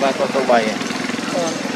tambah kau coba ya.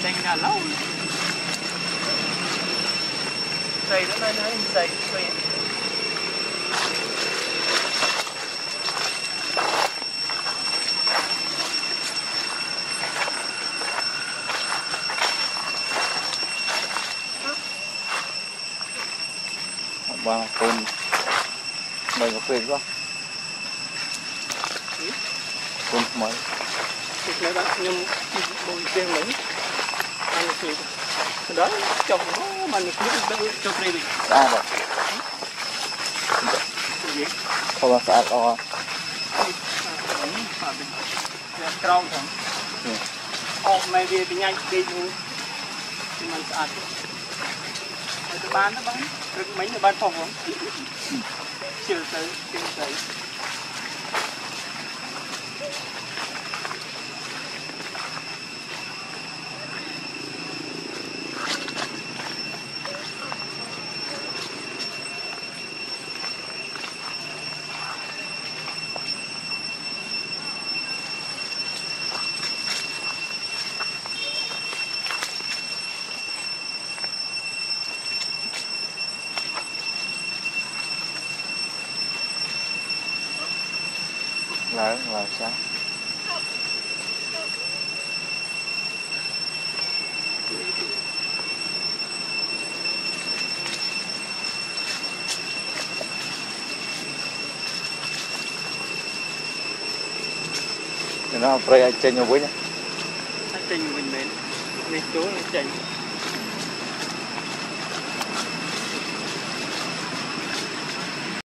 staying there alone. Stay, don't know how to stay, stay. và cồn mày có quyền không? Cồn mày. Thịt này bạn nhưng bồi riêng mấy. manuscrito. Да, все, ну, манускрипт, да, все привык. Да, да. Холод сад, о. ត្រង់ហ្នឹងអស់មិនវាបញ្ញាពេកមិនស្អាតទៅបានទៅបានព្រឹកមិញទៅបានផងហ្នឹងជិលទៅជិលទៅ là sao? Nó phải chênh nhiều với nhá. Chênh mình đến đi chỗ chênh